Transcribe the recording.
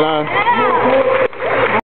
love.